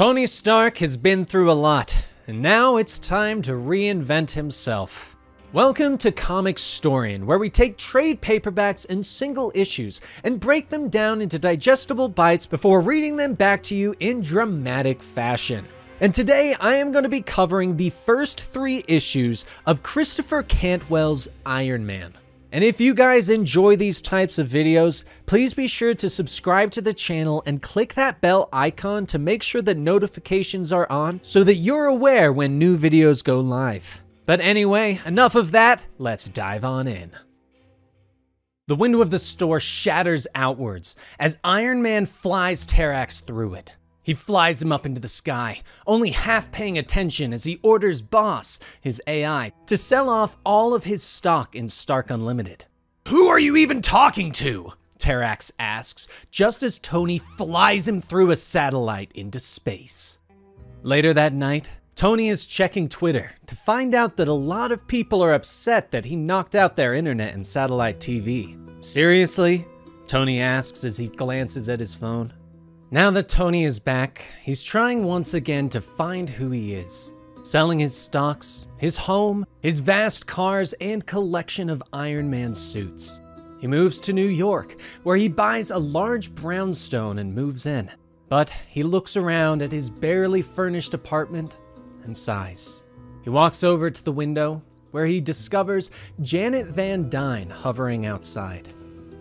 Tony Stark has been through a lot, and now it's time to reinvent himself. Welcome to Comicstorian, where we take trade paperbacks and single issues and break them down into digestible bites before reading them back to you in dramatic fashion. And today I am going to be covering the first three issues of Christopher Cantwell's Iron Man. And if you guys enjoy these types of videos, please be sure to subscribe to the channel and click that bell icon to make sure that notifications are on so that you're aware when new videos go live. But anyway, enough of that, let's dive on in. The window of the store shatters outwards as Iron Man flies Terrax through it. He flies him up into the sky, only half paying attention as he orders Boss, his AI, to sell off all of his stock in Stark Unlimited. Who are you even talking to? Terrax asks, just as Tony flies him through a satellite into space. Later that night, Tony is checking Twitter to find out that a lot of people are upset that he knocked out their internet and satellite TV. Seriously? Tony asks as he glances at his phone. Now that Tony is back, he's trying once again to find who he is. Selling his stocks, his home, his vast cars, and collection of Iron Man suits. He moves to New York, where he buys a large brownstone and moves in. But he looks around at his barely furnished apartment and sighs. He walks over to the window, where he discovers Janet Van Dyne hovering outside.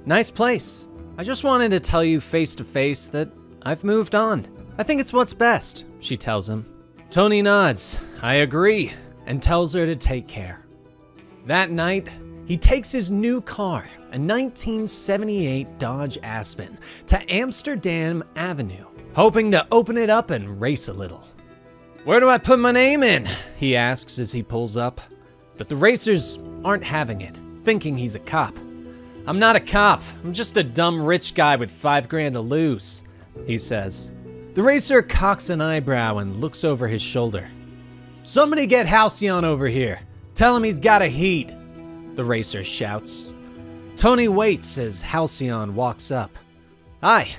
Nice place. I just wanted to tell you face to face that I've moved on. I think it's what's best, she tells him. Tony nods, I agree, and tells her to take care. That night, he takes his new car, a 1978 Dodge Aspen, to Amsterdam Avenue, hoping to open it up and race a little. Where do I put my name in? He asks as he pulls up. But the racers aren't having it, thinking he's a cop. I'm not a cop, I'm just a dumb rich guy with five grand to lose he says. The racer cocks an eyebrow and looks over his shoulder. Somebody get Halcyon over here. Tell him he's got a heat, the racer shouts. Tony waits as Halcyon walks up. Hi,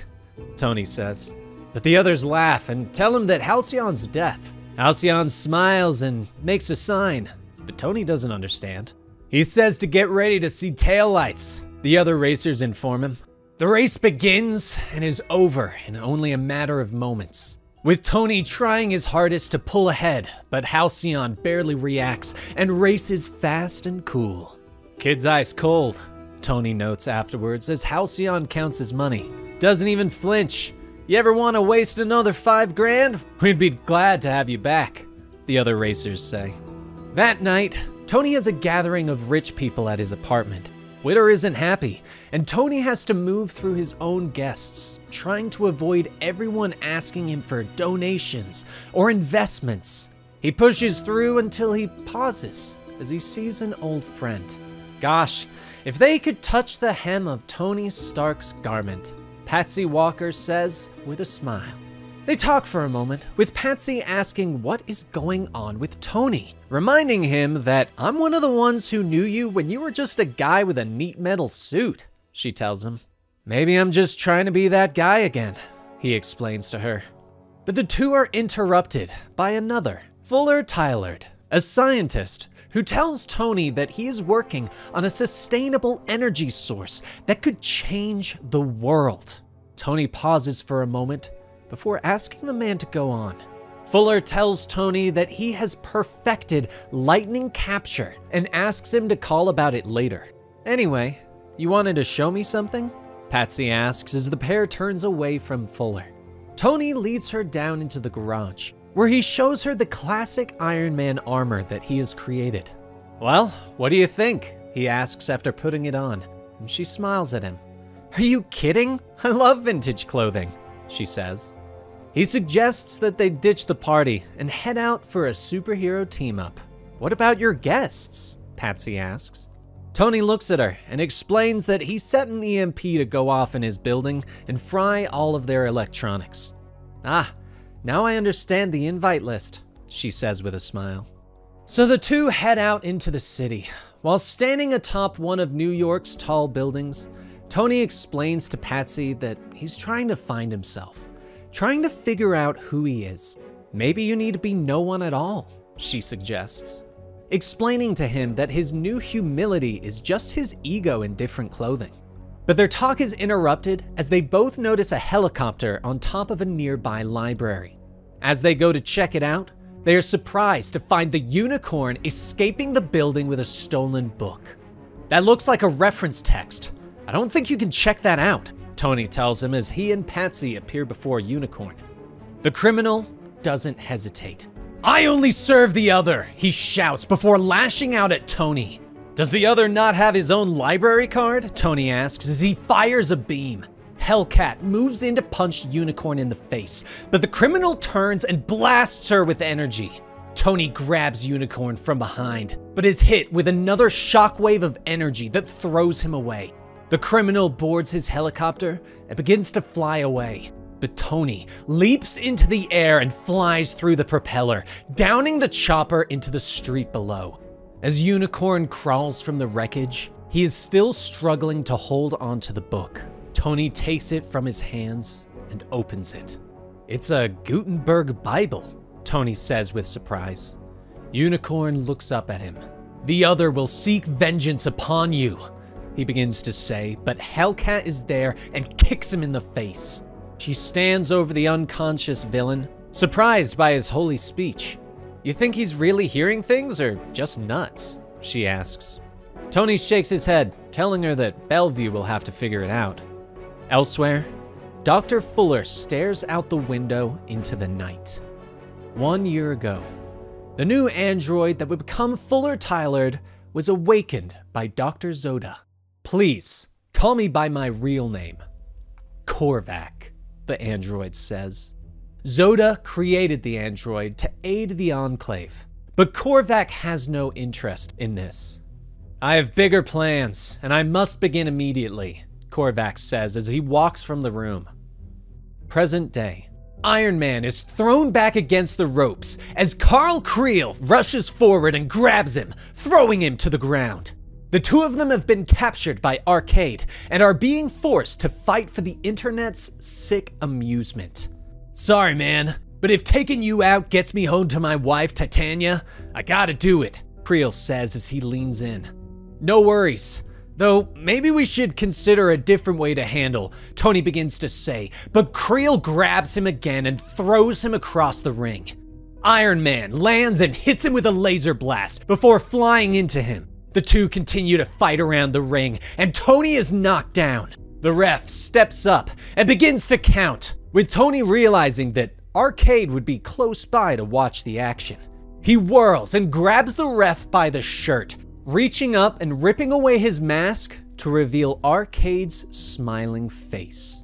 Tony says. But the others laugh and tell him that Halcyon's deaf. Halcyon smiles and makes a sign, but Tony doesn't understand. He says to get ready to see taillights. The other racers inform him. The race begins and is over in only a matter of moments. With Tony trying his hardest to pull ahead, but Halcyon barely reacts and races fast and cool. Kid's ice cold, Tony notes afterwards as Halcyon counts his money. Doesn't even flinch. You ever want to waste another five grand? We'd be glad to have you back, the other racers say. That night, Tony has a gathering of rich people at his apartment. Twitter isn't happy, and Tony has to move through his own guests, trying to avoid everyone asking him for donations or investments. He pushes through until he pauses as he sees an old friend. Gosh, if they could touch the hem of Tony Stark's garment, Patsy Walker says with a smile. They talk for a moment, with Patsy asking what is going on with Tony, reminding him that I'm one of the ones who knew you when you were just a guy with a neat metal suit, she tells him. Maybe I'm just trying to be that guy again, he explains to her. But the two are interrupted by another, Fuller Tylerd, a scientist who tells Tony that he is working on a sustainable energy source that could change the world. Tony pauses for a moment before asking the man to go on. Fuller tells Tony that he has perfected lightning capture and asks him to call about it later. Anyway, you wanted to show me something? Patsy asks as the pair turns away from Fuller. Tony leads her down into the garage, where he shows her the classic Iron Man armor that he has created. Well, what do you think? He asks after putting it on. She smiles at him. Are you kidding? I love vintage clothing, she says. He suggests that they ditch the party and head out for a superhero team up. What about your guests? Patsy asks. Tony looks at her and explains that he set an EMP to go off in his building and fry all of their electronics. Ah, now I understand the invite list, she says with a smile. So the two head out into the city. While standing atop one of New York's tall buildings, Tony explains to Patsy that he's trying to find himself trying to figure out who he is. Maybe you need to be no one at all, she suggests, explaining to him that his new humility is just his ego in different clothing. But their talk is interrupted as they both notice a helicopter on top of a nearby library. As they go to check it out, they are surprised to find the unicorn escaping the building with a stolen book. That looks like a reference text. I don't think you can check that out, Tony tells him as he and Patsy appear before Unicorn. The criminal doesn't hesitate. I only serve the other, he shouts before lashing out at Tony. Does the other not have his own library card? Tony asks as he fires a beam. Hellcat moves in to punch Unicorn in the face, but the criminal turns and blasts her with energy. Tony grabs Unicorn from behind, but is hit with another shockwave of energy that throws him away. The criminal boards his helicopter and begins to fly away. But Tony leaps into the air and flies through the propeller, downing the chopper into the street below. As Unicorn crawls from the wreckage, he is still struggling to hold onto the book. Tony takes it from his hands and opens it. It's a Gutenberg Bible, Tony says with surprise. Unicorn looks up at him. The other will seek vengeance upon you, he begins to say, but Hellcat is there and kicks him in the face. She stands over the unconscious villain, surprised by his holy speech. You think he's really hearing things or just nuts? She asks. Tony shakes his head, telling her that Bellevue will have to figure it out. Elsewhere, Dr. Fuller stares out the window into the night. One year ago, the new android that would become Fuller Tylerd was awakened by Dr. Zota. Please, call me by my real name. Korvac the android says. Zota created the android to aid the Enclave, but Korvac has no interest in this. I have bigger plans, and I must begin immediately, Korvac says as he walks from the room. Present day. Iron Man is thrown back against the ropes as Karl Creel rushes forward and grabs him, throwing him to the ground. The two of them have been captured by Arcade and are being forced to fight for the internet's sick amusement. Sorry, man, but if taking you out gets me home to my wife, Titania, I gotta do it, Creel says as he leans in. No worries. Though, maybe we should consider a different way to handle, Tony begins to say, but Creel grabs him again and throws him across the ring. Iron Man lands and hits him with a laser blast before flying into him. The two continue to fight around the ring, and Tony is knocked down. The ref steps up and begins to count, with Tony realizing that Arcade would be close by to watch the action. He whirls and grabs the ref by the shirt, reaching up and ripping away his mask to reveal Arcade's smiling face.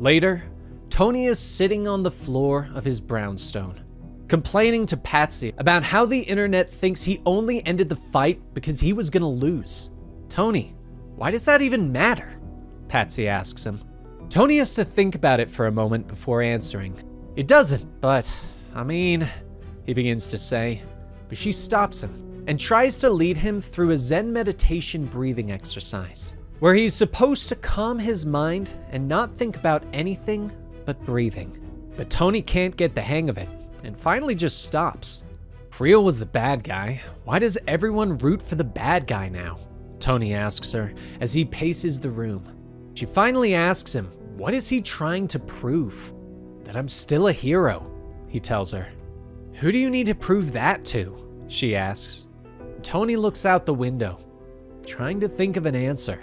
Later, Tony is sitting on the floor of his brownstone, complaining to Patsy about how the internet thinks he only ended the fight because he was gonna lose. Tony, why does that even matter? Patsy asks him. Tony has to think about it for a moment before answering. It doesn't, but I mean, he begins to say, but she stops him and tries to lead him through a Zen meditation breathing exercise, where he's supposed to calm his mind and not think about anything but breathing. But Tony can't get the hang of it and finally just stops. Creel was the bad guy. Why does everyone root for the bad guy now? Tony asks her as he paces the room. She finally asks him, What is he trying to prove? That I'm still a hero, he tells her. Who do you need to prove that to? She asks. Tony looks out the window, trying to think of an answer.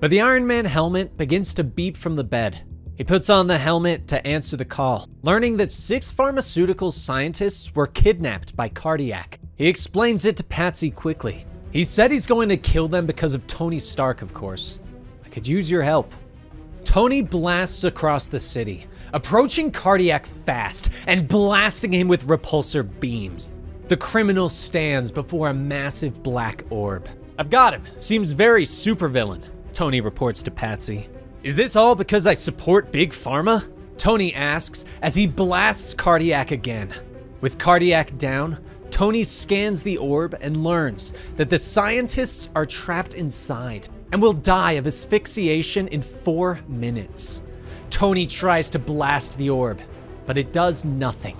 But the Iron Man helmet begins to beep from the bed, he puts on the helmet to answer the call, learning that six pharmaceutical scientists were kidnapped by Cardiac. He explains it to Patsy quickly. He said he's going to kill them because of Tony Stark, of course. I could use your help. Tony blasts across the city, approaching Cardiac fast and blasting him with repulsor beams. The criminal stands before a massive black orb. I've got him. Seems very supervillain, Tony reports to Patsy. Is this all because I support Big Pharma? Tony asks as he blasts Cardiac again. With Cardiac down, Tony scans the orb and learns that the scientists are trapped inside and will die of asphyxiation in four minutes. Tony tries to blast the orb, but it does nothing.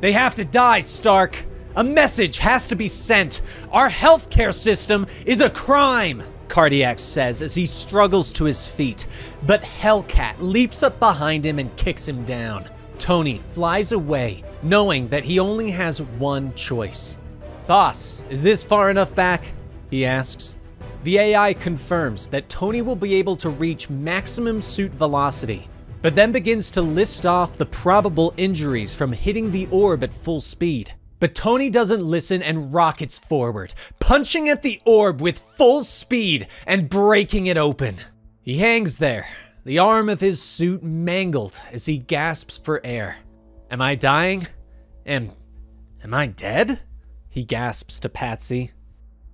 They have to die, Stark! A message has to be sent! Our healthcare system is a crime! Cardiac says as he struggles to his feet, but Hellcat leaps up behind him and kicks him down. Tony flies away, knowing that he only has one choice. Boss, is this far enough back? He asks. The AI confirms that Tony will be able to reach maximum suit velocity, but then begins to list off the probable injuries from hitting the orb at full speed. But Tony doesn't listen and rockets forward, punching at the orb with full speed and breaking it open. He hangs there, the arm of his suit mangled as he gasps for air. Am I dying? Am, am I dead? He gasps to Patsy.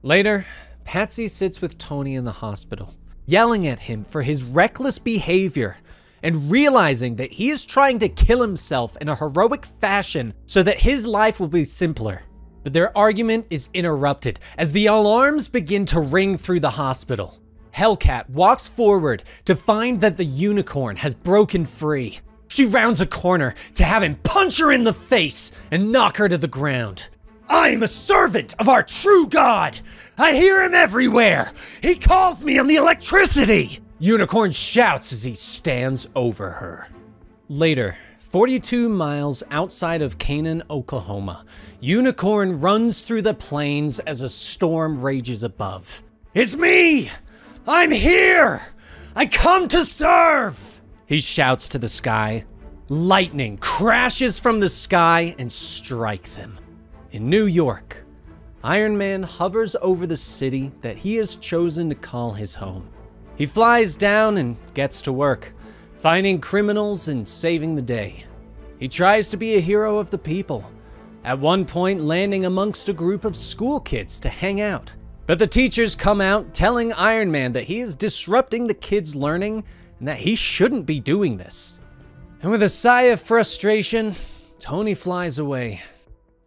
Later, Patsy sits with Tony in the hospital, yelling at him for his reckless behavior and realizing that he is trying to kill himself in a heroic fashion so that his life will be simpler. But their argument is interrupted as the alarms begin to ring through the hospital. Hellcat walks forward to find that the unicorn has broken free. She rounds a corner to have him punch her in the face and knock her to the ground. I am a servant of our true God. I hear him everywhere. He calls me on the electricity. Unicorn shouts as he stands over her. Later, 42 miles outside of Canaan, Oklahoma, Unicorn runs through the plains as a storm rages above. It's me! I'm here! I come to serve! He shouts to the sky. Lightning crashes from the sky and strikes him. In New York, Iron Man hovers over the city that he has chosen to call his home. He flies down and gets to work, finding criminals and saving the day. He tries to be a hero of the people, at one point landing amongst a group of school kids to hang out. But the teachers come out telling Iron Man that he is disrupting the kids' learning and that he shouldn't be doing this. And with a sigh of frustration, Tony flies away.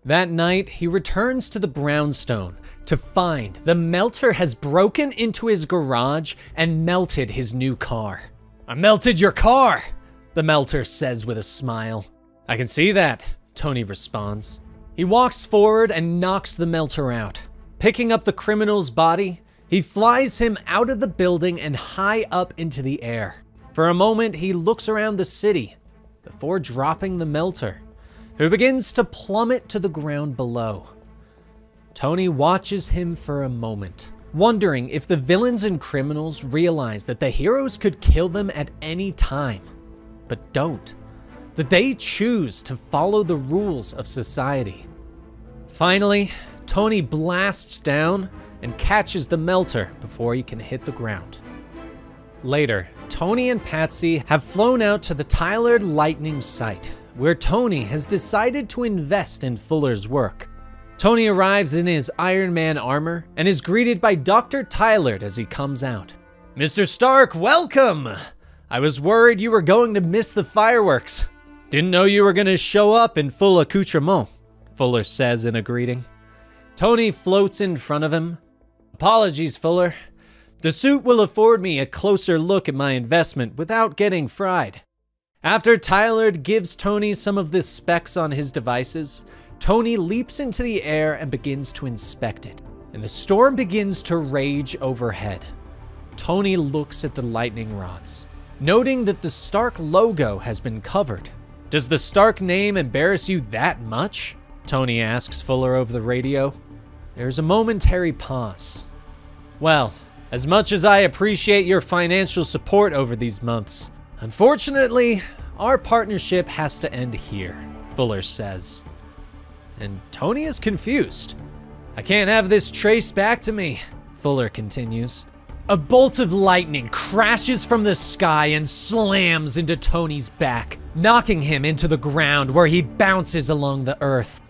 That night, he returns to the brownstone to find the melter has broken into his garage and melted his new car. I melted your car, the melter says with a smile. I can see that, Tony responds. He walks forward and knocks the melter out. Picking up the criminal's body, he flies him out of the building and high up into the air. For a moment, he looks around the city before dropping the melter, who begins to plummet to the ground below. Tony watches him for a moment, wondering if the villains and criminals realize that the heroes could kill them at any time, but don't. That they choose to follow the rules of society. Finally, Tony blasts down and catches the melter before he can hit the ground. Later, Tony and Patsy have flown out to the Tyler Lightning site, where Tony has decided to invest in Fuller's work. Tony arrives in his Iron Man armor and is greeted by Dr. Tyler as he comes out. Mr. Stark, welcome! I was worried you were going to miss the fireworks. Didn't know you were going to show up in full accoutrement, Fuller says in a greeting. Tony floats in front of him. Apologies, Fuller. The suit will afford me a closer look at my investment without getting fried. After Tyler gives Tony some of the specs on his devices, Tony leaps into the air and begins to inspect it, and the storm begins to rage overhead. Tony looks at the lightning rods, noting that the Stark logo has been covered. Does the Stark name embarrass you that much? Tony asks Fuller over the radio. There's a momentary pause. Well, as much as I appreciate your financial support over these months, unfortunately, our partnership has to end here, Fuller says and Tony is confused. I can't have this traced back to me, Fuller continues. A bolt of lightning crashes from the sky and slams into Tony's back, knocking him into the ground where he bounces along the earth.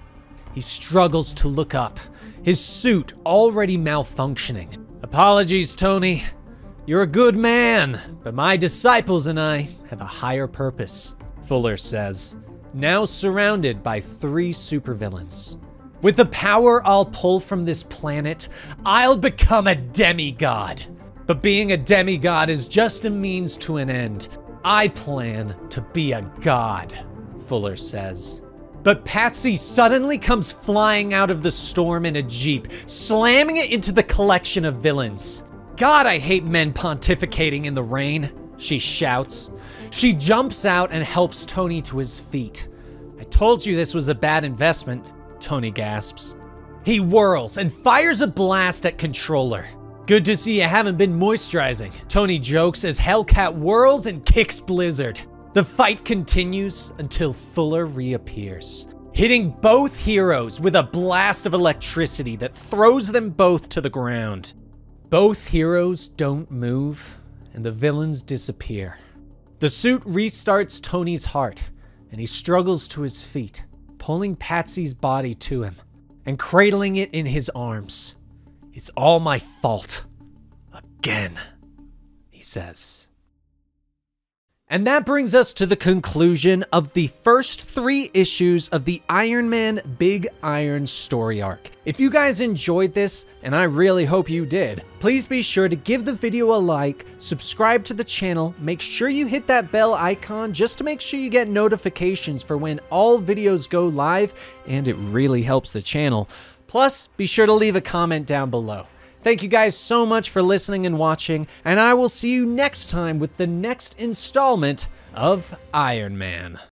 He struggles to look up, his suit already malfunctioning. Apologies, Tony. You're a good man, but my disciples and I have a higher purpose, Fuller says now surrounded by three supervillains. With the power I'll pull from this planet, I'll become a demigod. But being a demigod is just a means to an end. I plan to be a god, Fuller says. But Patsy suddenly comes flying out of the storm in a jeep, slamming it into the collection of villains. God, I hate men pontificating in the rain, she shouts. She jumps out and helps Tony to his feet. I told you this was a bad investment, Tony gasps. He whirls and fires a blast at Controller. Good to see you haven't been moisturizing, Tony jokes as Hellcat whirls and kicks Blizzard. The fight continues until Fuller reappears, hitting both heroes with a blast of electricity that throws them both to the ground. Both heroes don't move, and the villains disappear. The suit restarts Tony's heart, and he struggles to his feet, pulling Patsy's body to him and cradling it in his arms. It's all my fault. Again, he says. And that brings us to the conclusion of the first three issues of the Iron Man Big Iron story arc. If you guys enjoyed this, and I really hope you did, please be sure to give the video a like, subscribe to the channel, make sure you hit that bell icon just to make sure you get notifications for when all videos go live, and it really helps the channel. Plus, be sure to leave a comment down below. Thank you guys so much for listening and watching, and I will see you next time with the next installment of Iron Man.